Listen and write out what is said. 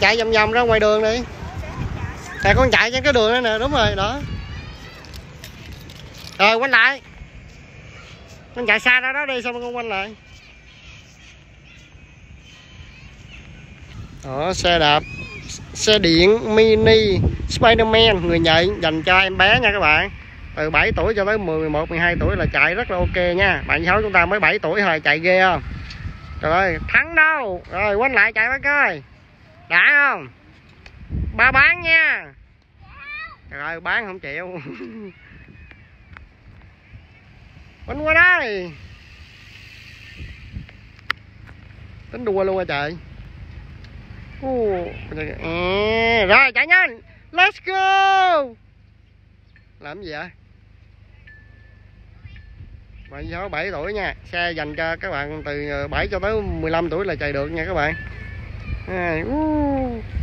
chạy vòng vòng ra ngoài đường đi. Nè con chạy trên cái đường đó nè, đúng rồi, đó. Rồi, quanh lại. Con chạy xa ra đó đi, xong con quanh lại. Đó, xe đạp, xe điện, mini, Spiderman, người nhạy dành cho em bé nha các bạn. Từ 7 tuổi cho tới 11 12 tuổi là chạy rất là ok nha. Bạn cháu chúng ta mới 7 tuổi thôi, chạy ghê không? Trời ơi, thắng đâu. Rồi, quanh lại chạy bác ơi đã không? Ba bán nha. Trời ơi bán không chịu. Quanh qua đây tính đua luôn à trời à, rồi chạy nhanh. Let's go. Làm gì vậy? Bạn cháu 7 tuổi nha. Xe dành cho các bạn từ 7 cho tới 15 tuổi là chạy được nha các bạn à, uh. à,